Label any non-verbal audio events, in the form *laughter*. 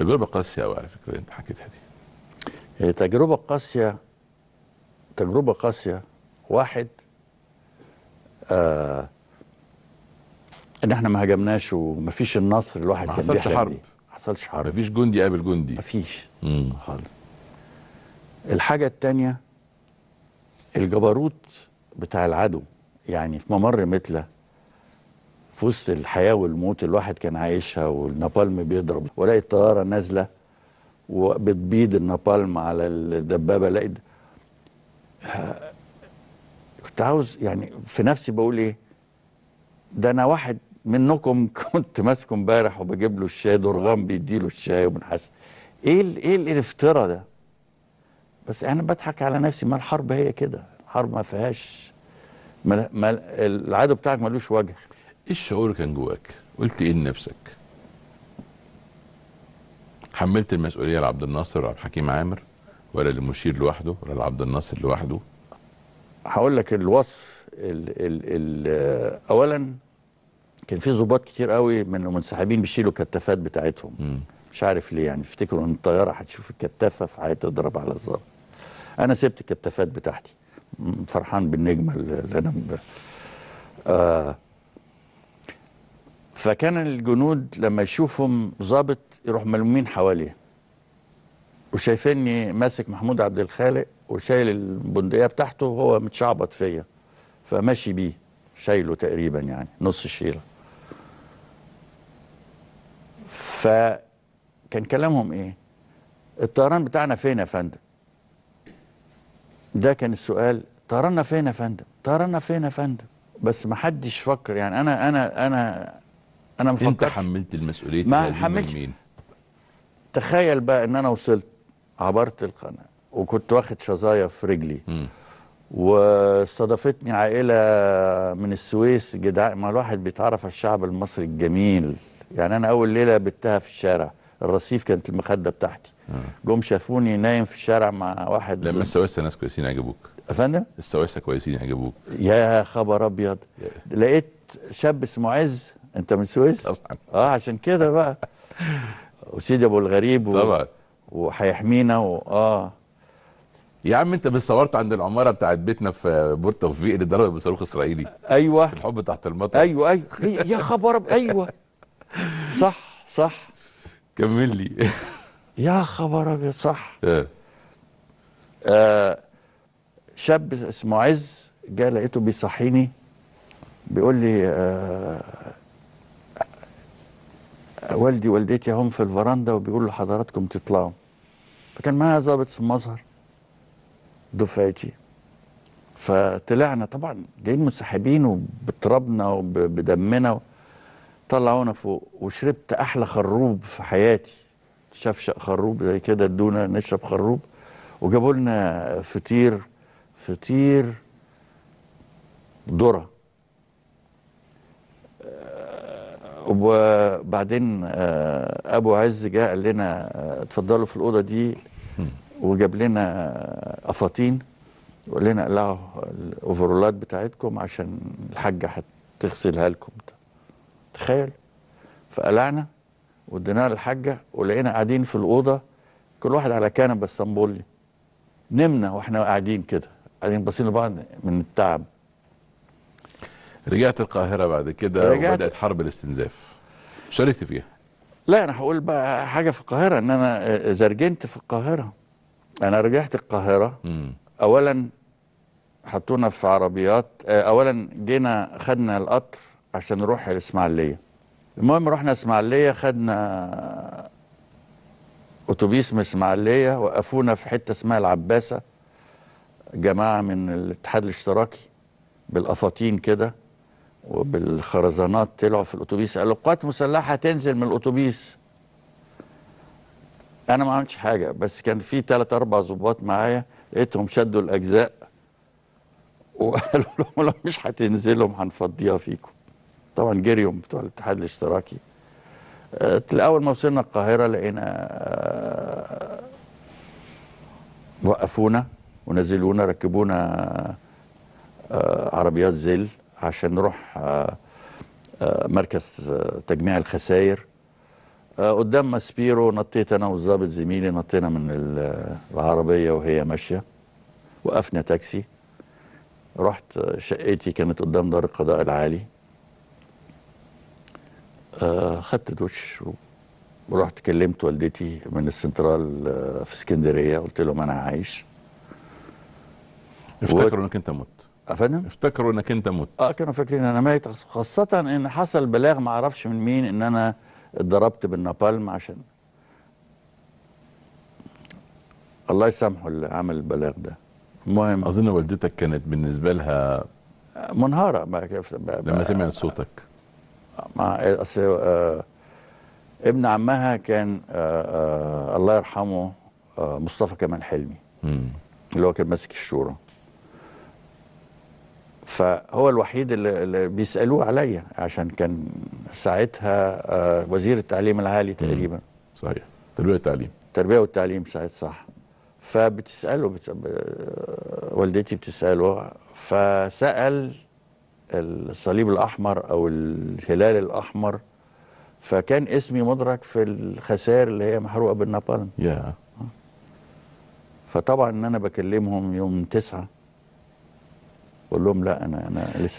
تجربة قاسية قوي على فكرة أنت حكيتها دي. هي تجربة قاسية تجربة قاسية. واحد آه إن إحنا ما هاجمناش ومفيش النصر الواحد ما حصلش حرب. ما حصلش حرب. مفيش جندي قابل جندي. مفيش. خالص. الحاجة التانية الجبروت بتاع العدو يعني في ممر مثله في وسط الحياة والموت الواحد كان عايشها والنابالم بيضرب. ولاقي الطيارة نازلة وبتبيد النابالم على د- ها- كنت عاوز يعني في نفسي بقول إيه ده أنا واحد منكم *laughs* كنت ماسكه امبارح وبجيب له الشاي درغام بيديله الشاي وبنحس. إيه إيه الافتراء ده؟ بس أنا بضحك على نفسي. ما الحرب هي كده. الحرب ما فيهاش ما العدو بتاعك ملوش وجه. إيه الشعور اللي كان جواك؟ قلت إيه لنفسك؟ حملت المسؤولية لعبد الناصر وعبد الحكيم عامر ولا للمشير لوحده ولا لعبد الناصر لوحده؟ هقول لك الوصف ال ال ال اولا كان في ضباط كتير قوي من المنسحبين بيشيلوا الكتافات بتاعتهم مم. مش عارف ليه يعني افتكروا إن الطيارة هتشوف الكتافة فهتضرب على الظابط أنا سبت الكتافات بتاعتي م- فرحان بالنجمة اللي أنا. آه فكان الجنود لما يشوفهم ظابط يروح ملمومين حواليه وشايفيني ماسك محمود عبد الخالق وشايل البندقية بتاعته وهو متشعبط فيا. فماشي بيه. شايله تقريبا يعني نص الشيلة. فكان كلامهم إيه؟ الطيران بتاعنا فين يا فندم؟ ده كان السؤال. طيراننا فين يا فندم؟ طيراننا فين يا فندم؟ بس ما حدش فكر يعني. أنا أنا أنا أنا أنت مفكر حملت المسؤولية ما حملتش. مين؟ تخيل بقى إن أنا وصلت عبرت القناة وكنت واخد شظايا في رجلي. مم. واستضافتني عائلة من السويس جدع ما الواحد بيتعرف على الشعب المصري الجميل. يعني أنا أول ليلة بتها في الشارع الرصيف كانت المخدة بتاعتي. جم شافوني نايم في الشارع مع واحد لما السويسه ناس كويسين عجبوك يا فندم السويسه كويسين عجبوك يا خبر أبيض. لقيت شاب اسمه عز انت من السويس؟ طبعا. آه عشان كده بقى. وسيدي ابو الغريب و... طبعا. وهيحمينا و... آه. يا عم انت اللي صورت عند العمارة بتاعت بيتنا في بور توفيق اللي ضرب بصاروخ إسرائيلي. أيوه. الحب تحت المطر. أيوه أيوه. يا خبر أيوه. صح صح. كمل لي. يا خبر أبيض صح. آه. آه شاب اسمه عز جه لقيته بيصحيني بيقول لي آه والدي والدتي هم في الفرندا وبيقولوا لحضراتكم تطلعوا. فكان معايا ضابط في المظهر دفعتي. فطلعنا طبعا جايين منسحبين وبترابنا وبدمنا طلعونا فوق. وشربت أحلى خروب في حياتي. شفشق خروب زي كده ادونا نشرب خروب. وجابوا لنا فطير فطير ذرة آه، وبعدين آه، أبو عز جه قال لنا آه، اتفضلوا في الأوضة دي. وجاب لنا آه، أفاطين. وقال لنا قلعوا الأوفرولات بتاعتكم عشان الحاجة هتغسلها لكم. تخيل. فقلعنا واديناها للحاجة ولقينا قاعدين في الأوضة. كل واحد على كنبة اسطنبولي. نمنا وإحنا قاعدين كده قاعدين باصين لبعض من التعب. رجعت القاهرة بعد كده وبدأت حرب الاستنزاف. شاركت فيها. لا أنا هقول بقى حاجة في القاهرة إن أنا آه، زرجنت في القاهرة. أنا رجعت القاهرة. مم. اولا حطونا في عربيات آه، اولا جينا خدنا القطر عشان نروح الإسماعيلية. المهم رحنا إسماعيلية خدنا أتوبيس من إسماعيلية وقفونا في حتة اسمها العباسة. جماعة من الاتحاد الاشتراكي بالأفاطين كده. وبالخرزانات طلعوا في الأتوبيس قالوا قوات مسلحة تنزل من الأتوبيس. أنا ما عملتش حاجة بس كان في ثلاث أربع ضباط معايا لقيتهم شدوا الأجزاء *laughs* وقالوا لهم لو مش هتنزلوا هنفضيها فيكم. طبعا جريهم بتوع الاتحاد الاشتراكي. آه، اول ما وصلنا القاهرة لقينا آه، وقفونا ونزلونا ركبونا آه، عربيات زل. عشان نروح آه، آه، مركز آه، تجميع الخسائر. قدام ماسبيرو نطيت أنا والظابط زميلي نطينا من ال- العربية وهي ماشية. وقفنا تاكسي. رحت شقتي كانت قدام دار القضاء العالي. خدت و- ورحت كلمت والدتي من السنترال في اسكندرية. قلت لهم أنا عايش. افتكروا إنك أنت مت. افندم افتكروا إنك أنت مت. آه كانوا فاكرين أنا ميت. خاصة إن حصل بلاغ ما أعرفش من مين إن أنا اتضربت بالنابالم عشان الله يسامحه اللي عمل البلاغ ده. المهم. أظن والدتك كانت بالنسبة لها منهارة. بقى كيف؟ لما سمعت صوتك. مع أصل آه ابن عمها كان آه آه الله يرحمه آه مصطفى كمال حلمي. اللي هو كان ماسك الشورى. فهو الوحيد اللي, بيسألوه عليا عشان كان ساعتها آه، وزير التعليم العالي تقريبا. صحيح. تربية والتعليم. التربيه والتعليم ساعتها صح. فبتسأله بت... ب- والدتي بتسأله فسأل الصليب الأحمر أو الهلال الأحمر فكان اسمي مدرك في الخسائر اللي هي محروقة بالنابالم يا. فطبعا إن أنا بكلمهم يوم تسعة بقول لهم لا أنا أنا لسه